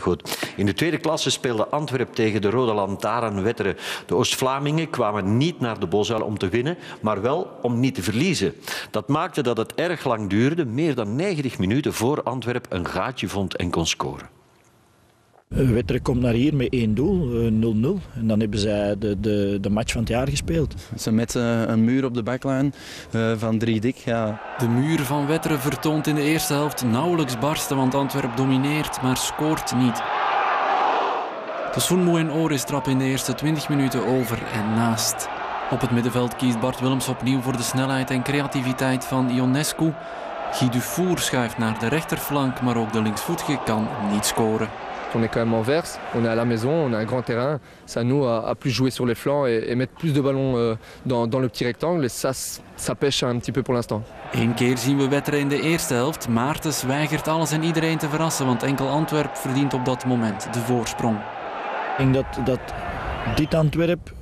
Goed. In de tweede klasse speelde Antwerp tegen de Rode Lantaarn Wetteren. De Oost-Vlamingen kwamen niet naar de Bosuil om te winnen, maar wel om niet te verliezen. Dat maakte dat het erg lang duurde, meer dan 90 minuten voor Antwerp een gaatje vond en kon scoren. Eh, Wetteren komt naar hier met één doel, 0-0. En dan hebben zij de, de, de match van het jaar gespeeld. Ze met uh, een muur op de backline van drie dik. Ja. De muur van Wetteren vertoont in de eerste helft nauwelijks barsten, want Antwerp domineert, maar scoort niet. De Soenmoe en Oris trappen in de eerste 20 minuten over en naast. Op het middenveld kiest Bart Willems opnieuw voor de snelheid en creativiteit van Ionescu. Guy Dufour schuift naar de rechterflank, maar ook de linksvoetige kan niet scoren. On est quand même en verse, on est à la maison, on a un grand terrain. À nous à, à plus jouer sur les flancs et, et mettre plus de ballons euh, dans, dans, le petit rectangle. Et ça, ça pêche un petit peu pour l'instant. Eén keer zien we Wetteren in de eerste helft. Maartens weigert alles en iedereen te verrassen, want enkel Antwerp verdient op dat moment de voorsprong. Ik denk dat, dat dit Antwerp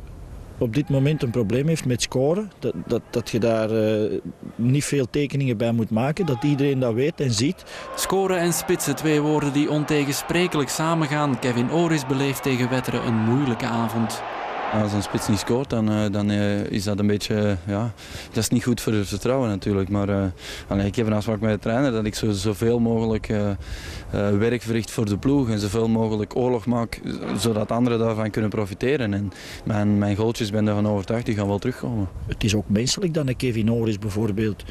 op dit moment een probleem heeft met scoren. Dat, dat, dat je daar uh, niet veel tekeningen bij moet maken. Dat iedereen dat weet en ziet. Scoren en spitsen, twee woorden die ontegensprekelijk samengaan. Kevin Oris beleeft tegen Wetteren een moeilijke avond. Als een spits niet scoort, dan, uh, dan uh, is dat een beetje... ja, dat is niet goed voor het vertrouwen natuurlijk. Maar ik heb een afspraak met de trainer dat ik zo, zoveel mogelijk werk verricht voor de ploeg. En zoveel mogelijk oorlog maak, zodat anderen daarvan kunnen profiteren. En mijn, mijn goaltjes, ben ervan overtuigd, die gaan wel terugkomen. Het is ook menselijk dat een Kevin Oris bijvoorbeeld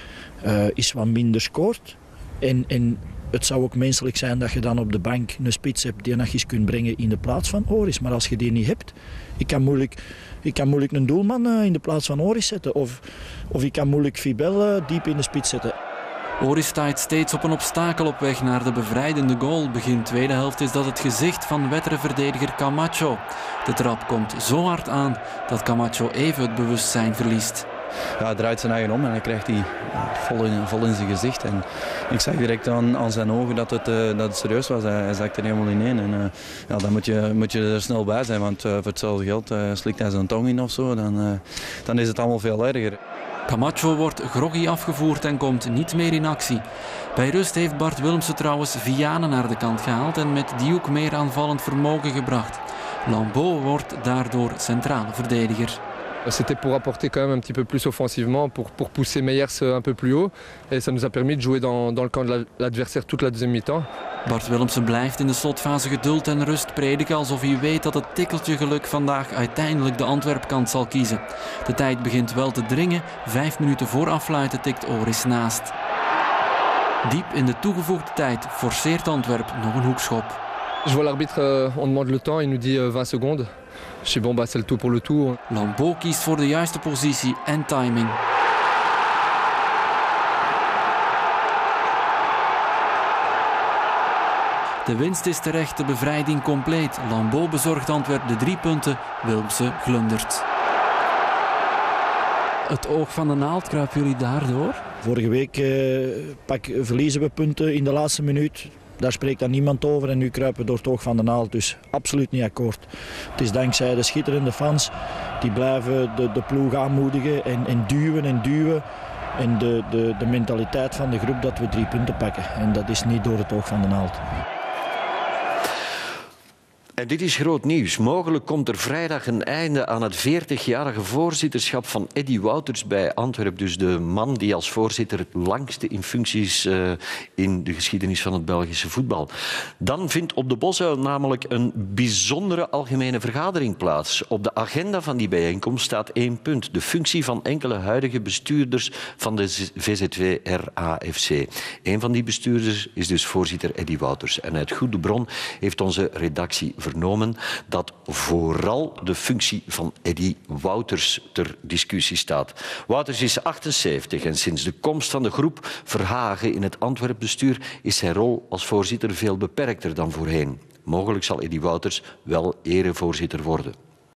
is wat minder scoort. En, en het zou ook menselijk zijn dat je dan op de bank een spits hebt die je kunt brengen in de plaats van Oris. Maar als je die niet hebt, ik kan moeilijk, ik kan moeilijk een doelman in de plaats van Oris zetten. Of, of ik kan moeilijk Fibel diep in de spits zetten. Oris staat steeds op een obstakel op weg naar de bevrijdende goal. Begin tweede helft is dat het gezicht van Wetteren-verdediger Camacho. De trap komt zo hard aan dat Camacho even het bewustzijn verliest ja, hij draait zijn eigen om en hij krijgt die vol in, vol in zijn gezicht. En ik zag direct aan, aan zijn ogen dat het, uh, dat serieus was. Hij, hij zakte er helemaal in één. En, uh, ja, dan moet je, moet je er snel bij zijn, want uh, voor hetzelfde geld slikt hij zijn tong in of zo. Dan, dan is het allemaal veel erger. Camacho wordt groggy afgevoerd en komt niet meer in actie. Bij rust heeft Bart Willemsen trouwens Vianen naar de kant gehaald en met die ook meer aanvallend vermogen gebracht. Lambeau wordt daardoor centrale verdediger. C'était pour apporter quand même un petit peu plus offensivement, pour, pour pousser Meyers un peu plus haut. Et ça nous a permis de jouer dans, dans le camp de l'adversaire toute la deuxième mi-temps. Bart Willemsen blijft in de slotfase geduld en rust prediken alsof hij weet dat het tikkeltje geluk vandaag uiteindelijk de Antwerpkant zal kiezen. De tijd begint wel te dringen. Vijf minuten voor afluiten tikt Oris naast. Diep in de toegevoegde tijd forceert Antwerp nog een hoekschop. Je vois l'arbitre, euh, on demande le temps, il nous dit 20 euh, secondes. Je dis bon bah c'est le tout pour le tout. Lambeau kiest voor de juiste positie en timing. De winst is terecht, de bevrijding compleet. Lambeau bezorgt Antwerp de drie punten, Wilmse glundert. Het oog van de naald, kruipen jullie daardoor? Vorige week eh, pak, verliezen we punten in de laatste minuut. Daar spreekt dan niemand over en nu kruipen we door het oog van de naald. Dus absoluut niet akkoord. Het is dankzij de schitterende fans die blijven de, de ploeg aanmoedigen en, en duwen en duwen. En de, de, de mentaliteit van de groep dat we drie punten pakken. En dat is niet door het oog van de naald. En dit is groot nieuws. Mogelijk komt er vrijdag een einde aan het 40-jarige voorzitterschap van Eddy Wouters bij Antwerp. Dus de man die als voorzitter het langste in functies uh, in de geschiedenis van het Belgische voetbal. Dan vindt op de Bosuil namelijk een bijzondere algemene vergadering plaats. Op de agenda van die bijeenkomst staat één punt. De functie van enkele huidige bestuurders van de VZW RAFC. Een van die bestuurders is dus voorzitter Eddy Wouters. En uit goede bron heeft onze redactie dat vooral de functie van Eddy Wouters ter discussie staat. Wouters is 78 en sinds de komst van de groep Verhagen in het Antwerpbestuur is zijn rol als voorzitter veel beperkter dan voorheen. Mogelijk zal Eddy Wouters wel erevoorzitter worden.